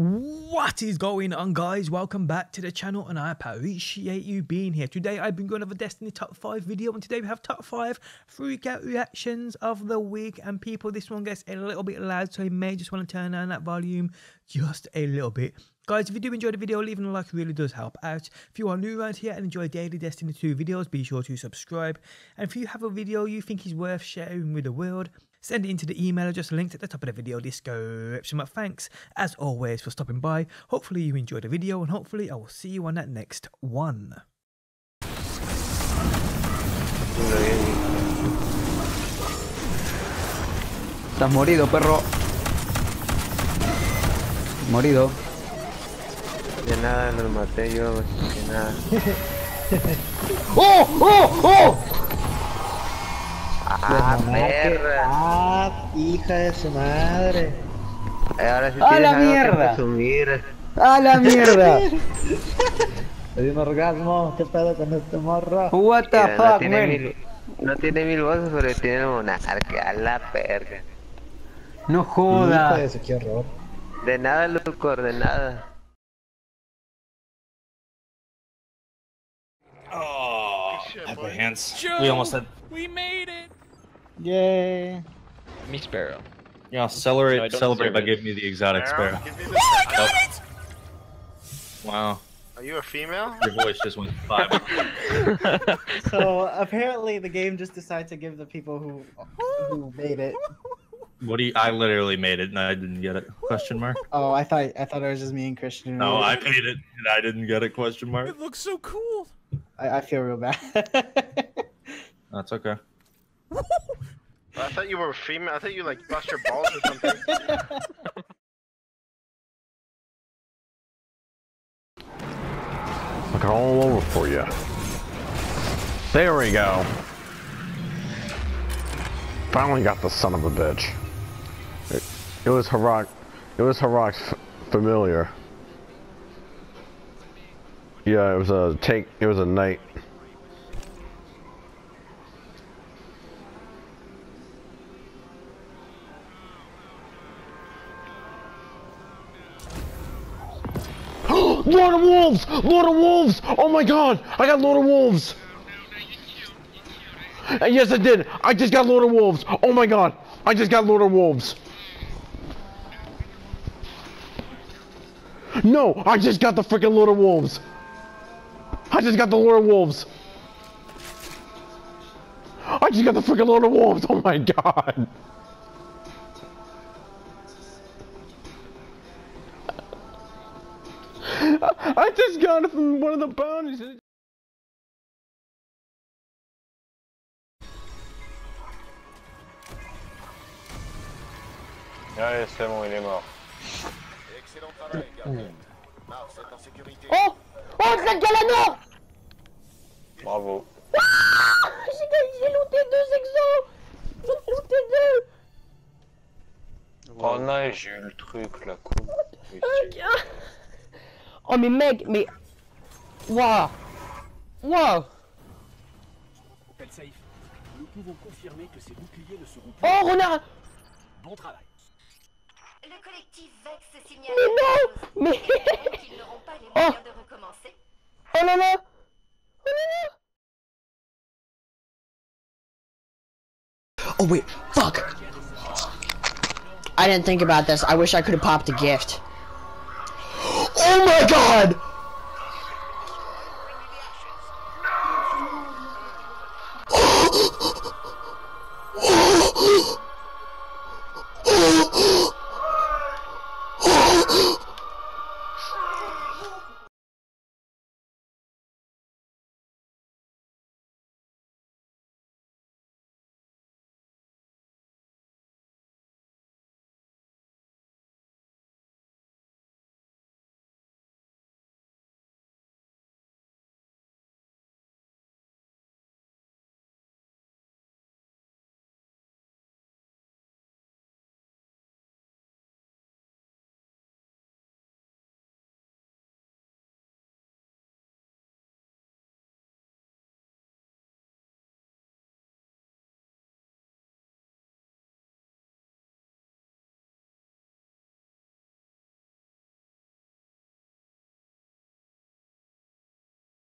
What is going on guys? Welcome back to the channel and I appreciate you being here. Today I've been going over Destiny top 5 video and today we have top 5 freak reactions of the week and people this one gets a little bit loud so you may just want to turn down that volume just a little bit. Guys, if you do enjoy the video, leaving a like really does help out. If you are new around here and enjoy daily Destiny 2 videos, be sure to subscribe. And if you have a video you think is worth sharing with the world, send it into the email address linked at the top of the video description. But thanks, as always, for stopping by. Hopefully you enjoyed the video and hopefully I will see you on that next one. Estás morido, perro. Morido. De nada los maté yo, de nada. ¡Oh! ¡Oh! ¡Oh! ¡Ah, perra! ¡Ah, hija de su madre! Eh, Ahora sí ¡A la mierda! ¡A la mierda! Le un orgasmo, ¿qué pedo con este morro? What the Mira, no, fuck, tiene man? mil, no tiene mil voces, pero tiene monarca, a la perra. No joda. de su, qué horror. De nada, Lucor, de nada. Oh, my hands. We almost had. Yay. Me Sparrow. Yeah, celebrate, No, I don't celebrate by it. giving me the exotic sparrow. Give me the oh, I got it! Wow, Are you a female? your voice just went five. So apparently the game just decided to give the people who who made it. what do you? I literally made it and I didn't get it. Question mark? Oh, I thought I thought it was just me and Christian. No, I it. made it and I didn't get it. Question mark? It looks so cool. I, I feel real bad. That's okay. I thought you were a female. I thought you like bust your balls or something. Look all over for you. There we go. Finally got the son of a bitch. It, was Harak. It was Harak's familiar. Yeah, it was a take. It was a knight. Lord of Wolves! Lord of Wolves! Oh my god! I got Lord of Wolves! Uh, Yes, I did! I just got Lord of Wolves! Oh my god! I just got Lord of Wolves! No! I just got the freaking Lord of Wolves! I just got the Lord of Wolves! I just got the freaking Lord of Wolves! Oh my god! I just got it from one of the bounties. Ouais, c'est bon, il est mort. Excellent travail, gardien. Mars est en sécurité. Oh Oh, c'est Galano Bravo. J'ai j'ai looté deux exos J'en ai looté deux Oh non, j'ai eu le truc, la coupe. Oh mais mec, mais... Waouh Waouh. Nous pouvons confirmer que ces boucliers ne seront plus. Oh, renard Bon travail. Le collectif Vex signale Mais non Mais... qu'ils n'auront pas les Oh. moyens de recommencer. Oh là là Oh là là Oh wait, fuck! I didn't think about this. I wish I could have popped a gift. Oh my god!